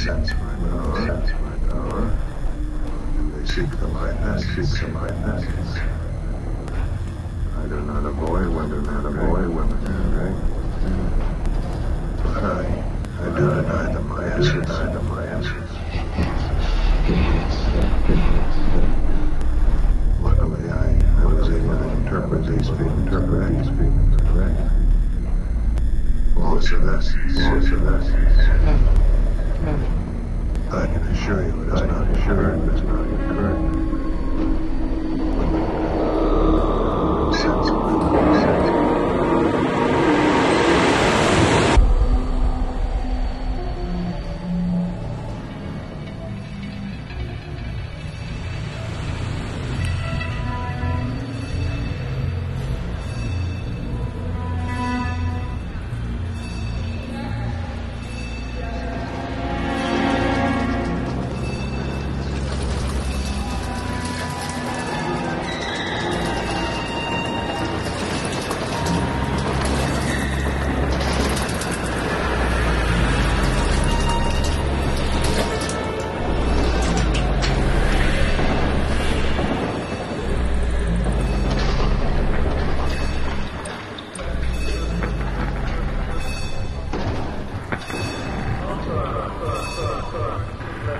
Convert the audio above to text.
sense for an hour, sense for an hour. And they seek the lightness, seek the lightness. Not women, women. But I, I do deny them my answers, deny my answers. Luckily, I, I was able to interpret these interpret these people. Loss of essence, They